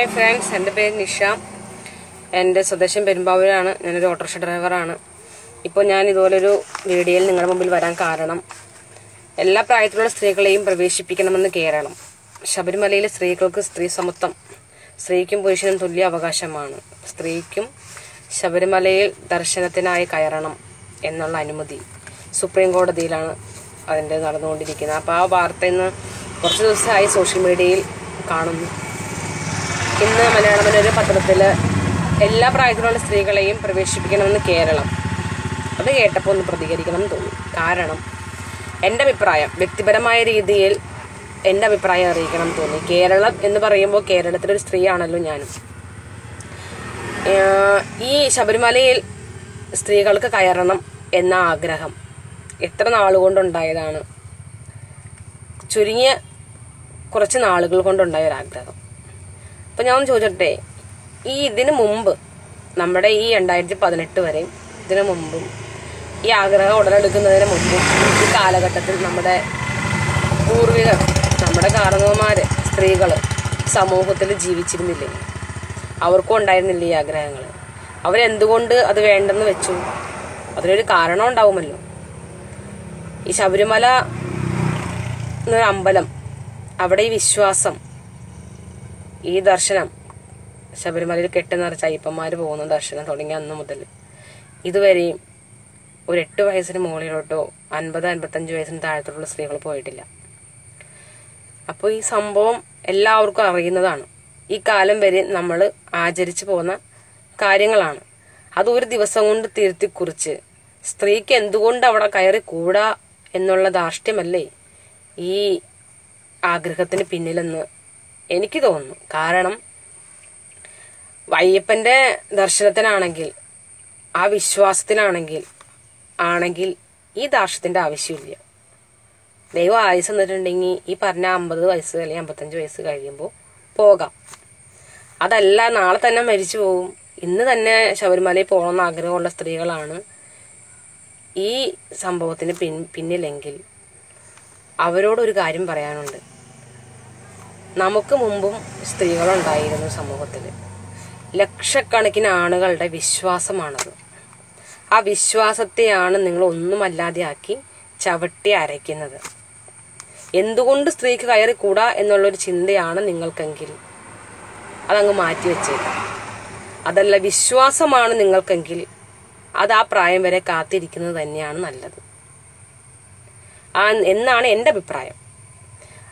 Hi friends എന്റെ പേര് നിഷ. എന്റെ സ്വദേശം പെരുമ്പാവൂരാണ്. ഞാനൊരു ഓട്ടോറിക്ഷ ഡ്രൈവറാണ്. ഇപ്പോൾ ഞാൻ ഇതുപോലൊരു വീഡിയോയിൽ നിങ്ങളുടെ മുമ്പിൽ വരാൻ കാരണം എല്ലാ പ്രായത്തിലുള്ള സ്ത്രീകളെയും പ്രവേശിപ്പിക്കണമെന്ന് കേരളം. ശബരിമലയിലെ സ്ത്രീകൾക്ക് സ്ത്രീ സമത്വം സ്ത്രീക്കും പുരുഷനും തുല്യ അവകാശമാണ്. സ്ത്രീക്കും ശബരിമലയിൽ ദർശനത്തിനായി കയറണം എന്നുള്ള അനുമതി സുപ്രീം കോടതിയിലാണ് അതിന്റെ നടന്നുകൊണ്ടിരിക്കുന്നത്. അപ്പോൾ ആ വാർത്ത ഇന്ന് കുറച്ച് ദിവസമായി സോഷ്യൽ മീഡിയയിൽ കാണുന്നു. ഇന്ന് മലയാള മനോരമ പത്രത്തിൽ എല്ലാ പ്രായത്തിലുള്ള സ്ത്രീകളെയും പ്രവേശിപ്പിക്കണമെന്ന് കേരളം. അത് കേട്ടപ്പോൾ ഒന്ന് പ്രതികരിക്കണം എന്ന് തോന്നി. കാരണം എന്റെ അഭിപ്രായം വ്യക്തിപരമായ രീതിയിൽ എന്റെ അഭിപ്രായം അറിയിക്കണം എന്ന് തോന്നി. കേരളം എന്ന് പറയുമ്പോൾ കേരളത്തിലൊരു സ്ത്രീയാണല്ലോ ഞാനും. ഈ ശബരിമലയിൽ സ്ത്രീകൾക്ക് കയറണം എന്ന ആഗ്രഹം എത്ര നാളുകൊണ്ടുണ്ടായതാണ് ചുരുങ്ങിയ കുറച്ച് നാളുകൾ കൊണ്ടുണ്ടായ ഒരു ആഗ്രഹം അപ്പം ഞാൻ ചോദിച്ചോട്ടെ ഈ ഇതിന് മുമ്പ് നമ്മുടെ ഈ രണ്ടായിരത്തി പതിനെട്ട് വരെ ഇതിനു മുമ്പും ഈ ആഗ്രഹം ഉടലെടുക്കുന്നതിന് മുമ്പും ഈ കാലഘട്ടത്തിൽ നമ്മുടെ പൂർവികർ നമ്മുടെ കാരണവന്മാര് സ്ത്രീകൾ സമൂഹത്തിൽ ജീവിച്ചിരുന്നില്ലേ? അവർക്കും ഉണ്ടായിരുന്നില്ല ഈ ആഗ്രഹങ്ങൾ അവരെന്തുകൊണ്ട് അത് വേണ്ടെന്ന് വെച്ചു? അതിനൊരു കാരണം ഉണ്ടാവുമല്ലോ. ഈ ശബരിമല എന്നൊരു അമ്പലം അവിടെ ഈ വിശ്വാസം ഈ ദർശനം ശബരിമലയിൽ കെട്ടി നിറച്ച അയ്യപ്പന്മാർ പോകുന്ന ദർശനം തുടങ്ങിയ അന്ന് മുതൽ ഇതുവരെയും ഒരു എട്ട് വയസ്സിന് മുകളിലോട്ടോ അൻപത് അൻപത്തഞ്ച് വയസ്സിന് താഴത്തോട്ടുള്ള സ്ത്രീകൾ പോയിട്ടില്ല. അപ്പോൾ ഈ സംഭവം എല്ലാവർക്കും അറിയുന്നതാണ്. ഈ കാലം വരെ നമ്മൾ ആചരിച്ചു പോകുന്ന കാര്യങ്ങളാണ്. അത് ഒരു ദിവസം കൊണ്ട് തിരുത്തി കുറിച്ച് സ്ത്രീക്ക് എന്തുകൊണ്ട് അവിടെ കയറി കൂടാ എന്നുള്ള ധാർഷ്ട്യമല്ലേ ഈ ആഗ്രഹത്തിന് പിന്നിലെന്ന് എനിക്ക് തോന്നുന്നു. കാരണം വയ്യപ്പന്റെ ദർശനത്തിനാണെങ്കിൽ ആ വിശ്വാസത്തിനാണെങ്കിൽ ആണെങ്കിൽ ഈ ദാർഷ്യത്തിന്റെ ആവശ്യമില്ല. ദൈവം ആയുസ് എന്നിട്ടുണ്ടെങ്കിൽ ഈ പറഞ്ഞ അമ്പത് വയസ്സ് അല്ലെങ്കിൽ അമ്പത്തഞ്ച് വയസ്സ് കഴിയുമ്പോൾ പോകാം. അതല്ല നാളെ തന്നെ മരിച്ചു പോകും ഇന്ന് തന്നെ ശബരിമലയിൽ പോകണമെന്ന് ആഗ്രഹമുള്ള സ്ത്രീകളാണ് ഈ സംഭവത്തിന് പിൻ പിന്നിലെങ്കിൽ അവരോടൊരു കാര്യം പറയാനുണ്ട്. നമുക്ക് മുമ്പും സ്ത്രീകളുണ്ടായിരുന്നു സമൂഹത്തിൽ. ലക്ഷക്കണക്കിന് ആളുകളുടെ വിശ്വാസമാണത്. ആ വിശ്വാസത്തെയാണ് നിങ്ങൾ ഒന്നുമല്ലാതെ ആക്കി ചവിട്ടി അരയ്ക്കുന്നത്. എന്തുകൊണ്ട് സ്ത്രീക്ക് കയറി കൂടാ എന്നുള്ളൊരു ചിന്തയാണ് നിങ്ങൾക്കെങ്കിൽ? അതങ്ങ് മാറ്റി വെച്ചേക്കാം. അതല്ല വിശ്വാസമാണ് നിങ്ങൾക്കെങ്കിൽ. അത് ആ പ്രായം വരെ കാത്തിരിക്കുന്നത് തന്നെയാണ് നല്ലത്. ആ എന്നാണ് എന്റെ അഭിപ്രായം.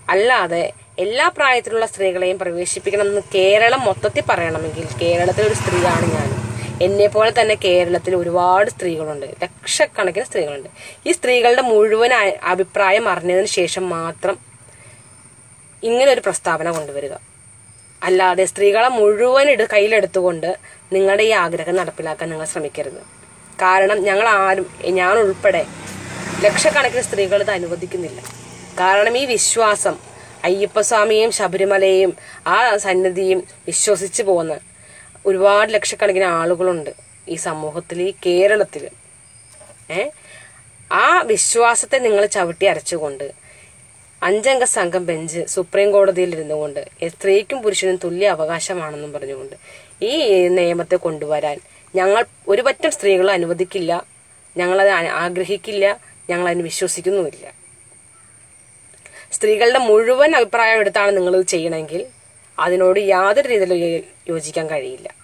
അല്ലാതെ എല്ലാ പ്രായത്തിലുള്ള സ്ത്രീകളെയും പ്രവേശിപ്പിക്കണം എന്ന് കേരളം മൊത്തത്തിൽ പറയണമെങ്കിൽ കേരളത്തിലെ ഒരു സ്ത്രീയാണ് ഞാൻ. എന്നെ പോലെ തന്നെ കേരളത്തിൽ ഒരുപാട് സ്ത്രീകളുണ്ട്. ലക്ഷക്കണക്കിന് സ്ത്രീകളുണ്ട്. ഈ സ്ത്രീകളുടെ മുഴുവൻ അഭിപ്രായം അറിഞ്ഞതിന് ശേഷം മാത്രം ഇങ്ങനെ ഒരു പ്രസ്താവന കൊണ്ടുവരിക. അല്ലാതെ സ്ത്രീകളെ മുഴുവൻ എടു കയ്യിലെടുത്തുകൊണ്ട് നിങ്ങളുടെ ഈ ആഗ്രഹം നടപ്പിലാക്കാൻ നിങ്ങൾ ശ്രമിക്കരുത്. കാരണം ഞങ്ങൾ ആരും ഞാൻ ഉൾപ്പെടെ ലക്ഷക്കണക്കിന് സ്ത്രീകൾ ഇത് അനുവദിക്കുന്നില്ല. കാരണം ഈ വിശ്വാസം അയ്യപ്പസ്വാമിയെയും ശബരിമലയും ആ സന്നിധിയും വിശ്വസിച്ച് പോകുന്ന ഒരുപാട് ലക്ഷക്കണക്കിന് ആളുകളുണ്ട് ഈ സമൂഹത്തിൽ ഈ കേരളത്തിൽ ഏ? ആ വിശ്വാസത്തെ നിങ്ങൾ ചവിട്ടി അരച്ചുകൊണ്ട് അഞ്ചംഗ സംഘം ബെഞ്ച് സുപ്രീം കോടതിയിൽ ഇരുന്നുകൊണ്ട് സ്ത്രീക്കും പുരുഷനും തുല്യ അവകാശമാണെന്നും പറഞ്ഞുകൊണ്ട് ഈ നിയമത്തെ കൊണ്ടുവരാൻ ഞങ്ങൾ ഒരു പറ്റം സ്ത്രീകൾ അനുവദിക്കില്ല. ഞങ്ങളത് ആഗ്രഹിക്കില്ല. ഞങ്ങൾ അതിന് വിശ്വസിക്കുന്നുമില്ല. സ്ത്രീകളുടെ മുഴുവൻ അഭിപ്രായം എടുത്താണ് നിങ്ങൾ ചെയ്യണമെങ്കിൽ അതിനോട് യാതൊരു രീതിയിലും യോജിക്കാൻ കഴിയില്ല.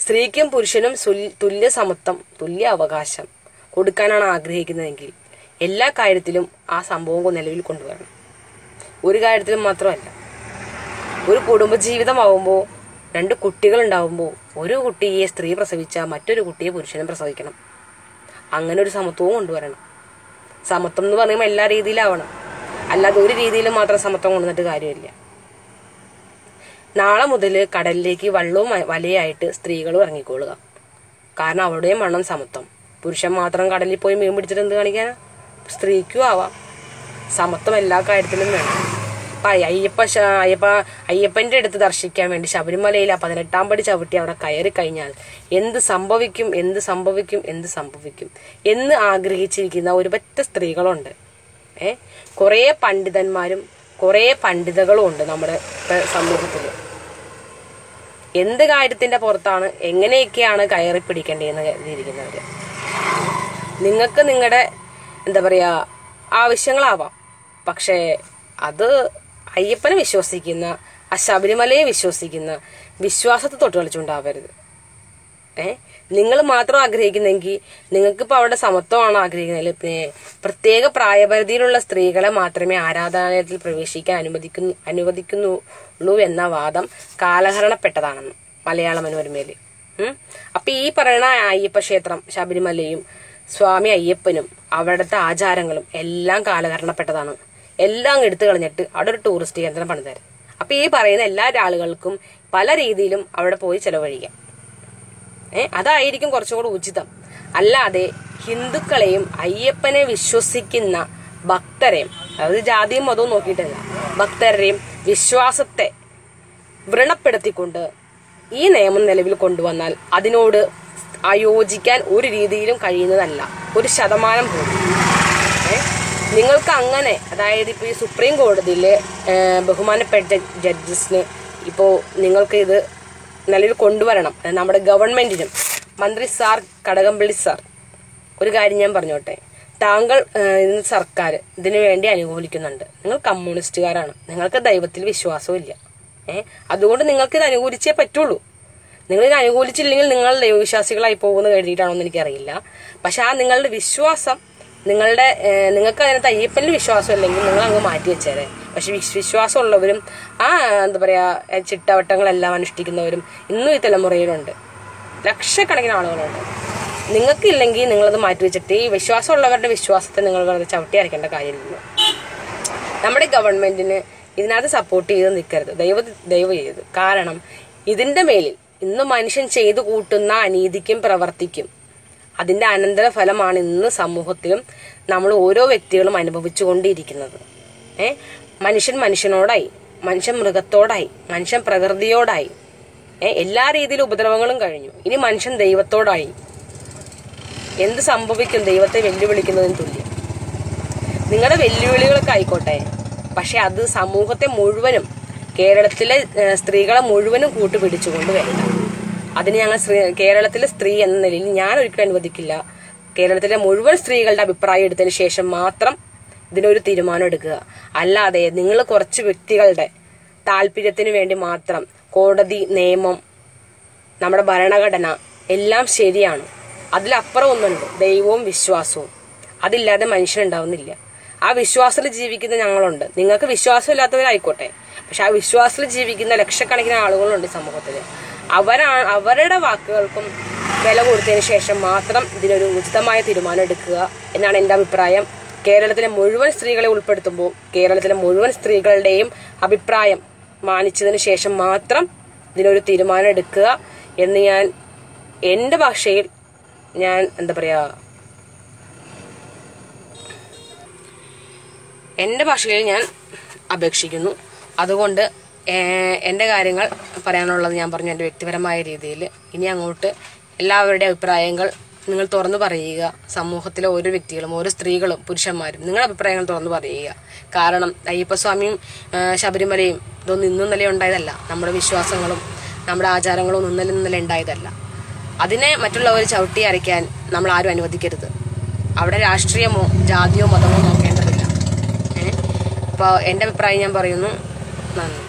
സ്ത്രീക്കും പുരുഷനും തുല്യ സമത്വം തുല്യ അവകാശം കൊടുക്കാനാണ് ആഗ്രഹിക്കുന്നതെങ്കിൽ എല്ലാ കാര്യത്തിലും ആ സംഭവം നിലവിൽ കൊണ്ടുവരണം. ഒരു കാര്യത്തിലും മാത്രമല്ല. ഒരു കുടുംബജീവിതമാവുമ്പോൾ രണ്ട് കുട്ടികൾ ഉണ്ടാവുമ്പോൾ ഒരു കുട്ടിയെ സ്ത്രീ പ്രസവിച്ചാൽ മറ്റൊരു കുട്ടിയെ പുരുഷനും പ്രസവിക്കണം. അങ്ങനെ ഒരു സമത്വവും കൊണ്ടുവരണം. സമത്വം എന്ന് പറയുമ്പോൾ എല്ലാ രീതിയിലാവണം. അല്ലാതെ ഒരു രീതിയിൽ മാത്രം സമത്വം കൊണ്ടുവന്നിട്ട് കാര്യമില്ല. നാളെ മുതൽ കടലിലേക്ക് വള്ളവും വലയായിട്ട് സ്ത്രീകളും ഇറങ്ങിക്കൊള്ളുക കാരണം അവിടെയും വണ്ണം സമത്വം പുരുഷൻ മാത്രം കടലിൽ പോയി മീൻ പിടിച്ചിട്ട് എന്ത് കാണിക്കാനാ? സ്ത്രീക്കും ആവാം. സമത്വം എല്ലാ കാര്യത്തിലും വേണം. അപ്പൊ അയ്യപ്പ അയ്യപ്പ അയ്യപ്പന്റെ അടുത്ത് ദർശിക്കാൻ വേണ്ടി ശബരിമലയിൽ ആ പതിനെട്ടാം പടി ചവിട്ടി അവിടെ കയറി കഴിഞ്ഞാൽ എന്ത് സംഭവിക്കും എന്ത് സംഭവിക്കും എന്ത് സംഭവിക്കും എന്ന് ആഗ്രഹിച്ചിരിക്കുന്ന ഒരു പറ്റ സ്ത്രീകളുണ്ട്. ഏ? കുറേ പണ്ഡിതന്മാരും കുറേ പണ്ഡിതകളും ഉണ്ട് നമ്മുടെ സമൂഹത്തിൽ എന്ത് കാര്യത്തിന്റെ പുറത്താണ് എങ്ങനെയൊക്കെയാണ് കയറി പിടിക്കേണ്ടതെന്ന് കരുതിയിരിക്കുന്നവര്. നിങ്ങൾക്ക് നിങ്ങളുടെ എന്താ പറയാ ആവശ്യങ്ങളാവാം. പക്ഷേ അത് അയ്യപ്പനെ വിശ്വസിക്കുന്ന ആ ശബരിമലയെ വിശ്വസിക്കുന്ന വിശ്വാസത്തെ തൊട്ട് കളിച്ചുണ്ടാവരുത് ഏ? നിങ്ങൾ മാത്രം ആഗ്രഹിക്കുന്നെങ്കിൽ നിങ്ങൾക്ക് ഇപ്പോൾ അവിടെ സമത്വമാണ് ആഗ്രഹിക്കുന്നത്? പിന്നെ പ്രത്യേക പ്രായപരിധിയിലുള്ള സ്ത്രീകളെ മാത്രമേ ആരാധനാലയത്തിൽ പ്രവേശിക്കാൻ അനുവദിക്കുന്നു അനുവദിക്കുന്നുള്ളൂ എന്ന വാദം കാലഹരണപ്പെട്ടതാണെന്ന് മലയാള മനോരമയിൽ. അപ്പൊ ഈ പറയുന്ന അയ്യപ്പ ക്ഷേത്രം ശബരിമലയും സ്വാമി അയ്യപ്പനും അവിടുത്തെ ആചാരങ്ങളും എല്ലാം കാലഹരണപ്പെട്ടതാണ് എല്ലാം എടുത്തു കളഞ്ഞിട്ട് അവിടെ ഒരു ടൂറിസ്റ്റ് കേന്ദ്രം പണിതരും. അപ്പൊ ഈ പറയുന്ന എല്ലാ ആളുകൾക്കും പല രീതിയിലും അവിടെ പോയി ചെലവഴിക്കാം. അതായിരിക്കും കുറച്ചുകൂടെ ഉചിതം. അല്ലാതെ ഹിന്ദുക്കളെയും അയ്യപ്പനെ വിശ്വസിക്കുന്ന ഭക്തരെയും അതായത് ജാതിയും മതവും നോക്കിയിട്ടല്ല ഭക്തരെയും വിശ്വാസത്തെ വ്രണപ്പെടുത്തിക്കൊണ്ട് ഈ നിയമം നിലവിൽ കൊണ്ടുവന്നാൽ അതിനോട് ആയോജിക്കാൻ ഒരു രീതിയിലും കഴിയുന്നതല്ല. ഒരു ശതമാനം പോലും. നിങ്ങൾക്ക് അങ്ങനെ അതായത് ഇപ്പോൾ ഈ സുപ്രീം കോടതിയിലെ ബഹുമാനപ്പെട്ട ജഡ്ജസിന് ഇപ്പോൾ നിങ്ങൾക്ക് ഇത് നിലവിൽ കൊണ്ടുവരണം. നമ്മുടെ ഗവൺമെന്റിനും മന്ത്രി സാർ കടകംപള്ളി സാർ ഒരു കാര്യം ഞാൻ പറഞ്ഞോട്ടെ. താങ്കൾ ഇന്ന് സർക്കാർ ഇതിനു വേണ്ടി അനുകൂലിക്കുന്നുണ്ട്. നിങ്ങൾ കമ്മ്യൂണിസ്റ്റുകാരാണ്. നിങ്ങൾക്ക് ദൈവത്തിൽ വിശ്വാസമില്ല ഏഹ് അതുകൊണ്ട് നിങ്ങൾക്ക് ഇത് അനുകൂലിച്ചേ പറ്റുള്ളൂ. നിങ്ങൾ ഇത് അനുകൂലിച്ചില്ലെങ്കിൽ നിങ്ങൾ ദൈവവിശ്വാസികളായി പോകുമെന്ന് കരുതിയിട്ടാണോ എന്ന് എനിക്കറിയില്ല. പക്ഷെ ആ നിങ്ങളുടെ വിശ്വാസം നിങ്ങളുടെ നിങ്ങൾക്ക് അതിനകത്ത് അയ്യപ്പനിൽ വിശ്വാസം ഇല്ലെങ്കിൽ നിങ്ങൾ അങ്ങ് മാറ്റി വെച്ചേരെ. പക്ഷെ വിശ്- വിശ്വാസമുള്ളവരും ആ എന്താ പറയാ ചിട്ടവട്ടങ്ങളെല്ലാം അനുഷ്ഠിക്കുന്നവരും ഇന്നും ഈ തലമുറയിലുണ്ട്. ലക്ഷക്കണക്കിന് ആളുകളുണ്ട്. നിങ്ങൾക്കില്ലെങ്കിൽ നിങ്ങളത് മാറ്റി വെച്ചിട്ട് ഈ വിശ്വാസമുള്ളവരുടെ വിശ്വാസത്തെ നിങ്ങൾ വെറുതെ ചവിട്ടി അരയ്ക്കേണ്ട കാര്യമില്ല. നമ്മുടെ ഗവൺമെന്റിന് ഇതിനകത്ത് സപ്പോർട്ട് ചെയ്ത് നിൽക്കരുത്. ദൈവ ദൈവം ചെയ്ത് കാരണം ഇതിന്റെ മേലിൽ ഇന്ന് മനുഷ്യൻ ചെയ്തു കൂട്ടുന്ന അനീതിക്കും പ്രവർത്തിക്കും. അതിന്റെ അനന്തര ഫലമാണ് ഇന്ന് സമൂഹത്തിലും നമ്മൾ ഓരോ വ്യക്തികളും അനുഭവിച്ചുകൊണ്ടിരിക്കുന്നത്. ഏ? മനുഷ്യൻ മനുഷ്യനോടായി മനുഷ്യൻ മൃഗത്തോടായി മനുഷ്യൻ പ്രകൃതിയോടായി. എല്ലാ രീതിയിലും ഉപദ്രവങ്ങളും കഴിഞ്ഞു. ഇനി മനുഷ്യൻ ദൈവത്തോടായി. എന്ത് സംഭവിക്കും ദൈവത്തെ വെല്ലുവിളിക്കുന്നതിന് തുല്യം? നിങ്ങളുടെ വെല്ലുവിളികളൊക്കെ ആയിക്കോട്ടെ. പക്ഷെ അത് സമൂഹത്തെ മുഴുവനും കേരളത്തിലെ സ്ത്രീകളെ മുഴുവനും കൂട്ടുപിടിച്ചുകൊണ്ട് വരില്ല അതിന് ഞങ്ങൾ കേരളത്തിലെ സ്ത്രീ എന്ന നിലയിൽ ഞാൻ ഒരിക്കലും അനുവദിക്കില്ല. കേരളത്തിലെ മുഴുവൻ സ്ത്രീകളുടെ അഭിപ്രായം എടുത്തതിന് ശേഷം മാത്രം ഇതിനൊരു തീരുമാനം എടുക്കുക. അല്ലാതെ നിങ്ങൾ കുറച്ച് വ്യക്തികളുടെ താല്പര്യത്തിന് വേണ്ടി മാത്രം കോടതി നിയമം നമ്മുടെ ഭരണഘടന എല്ലാം ശരിയാണ്. അതിലപ്പുറം ഒന്നുണ്ട്. ദൈവവും വിശ്വാസവും. അതില്ലാതെ മനുഷ്യനുണ്ടാവുന്നില്ല ആ വിശ്വാസത്തിൽ ജീവിക്കുന്ന ഞങ്ങളുണ്ട്. നിങ്ങൾക്ക് വിശ്വാസമില്ലാത്തവരായിക്കോട്ടെ. പക്ഷെ ആ വിശ്വാസത്തിൽ ജീവിക്കുന്ന ലക്ഷക്കണക്കിന് ആളുകളുണ്ട് സമൂഹത്തിൽ അവരാണ് അവരുടെ വാക്കുകൾക്കും വില കൊടുത്തതിന് ശേഷം മാത്രം ഇതിനൊരു ഉചിതമായ തീരുമാനം എടുക്കുക എന്നാണ് എന്റെ അഭിപ്രായം. കേരളത്തിലെ മുഴുവൻ സ്ത്രീകളെ ഉൾപ്പെടുത്തുമ്പോൾ കേരളത്തിലെ മുഴുവൻ സ്ത്രീകളുടെയും അഭിപ്രായം മാനിച്ചതിന് ശേഷം മാത്രം ഇതിനൊരു തീരുമാനം എടുക്കുക എന്ന് ഞാൻ എന്റെ ഭാഷയിൽ ഞാൻ എന്താ പറയുക എന്റെ ഭാഷയിൽ ഞാൻ അപേക്ഷിക്കുന്നു. അതുകൊണ്ട് എന്റെ കാര്യങ്ങൾ പറയാനുള്ളത് ഞാൻ പറഞ്ഞു എന്റെ വ്യക്തിപരമായ രീതിയിൽ. ഇനി അങ്ങോട്ട് എല്ലാവരുടെ അഭിപ്രായങ്ങൾ നിങ്ങൾ തുറന്നു പറയുക. സമൂഹത്തിലെ ഓരോ വ്യക്തികളും ഓരോ സ്ത്രീകളും പുരുഷന്മാരും നിങ്ങളുടെ അഭിപ്രായങ്ങൾ തുറന്നു പറയുക. കാരണം അയ്യപ്പസ്വാമിയും ശബരിമലയും ഇതൊന്നും ഇന്നും നില ഉണ്ടായതല്ല നമ്മുടെ വിശ്വാസങ്ങളും നമ്മുടെ ആചാരങ്ങളും ഒന്നും ഇന്നലെ ഇന്നലെ ഉണ്ടായതല്ല അതിനെ മറ്റുള്ളവർ ചവിട്ടി അരയ്ക്കാൻ നമ്മൾ ആരും അനുവദിക്കരുത്. അവിടെ രാഷ്ട്രീയമോ ജാതിയോ മതമോ നോക്കേണ്ടതില്ല. അപ്പോൾ എന്റെ അഭിപ്രായം ഞാൻ പറയുന്നു. നന്ദി.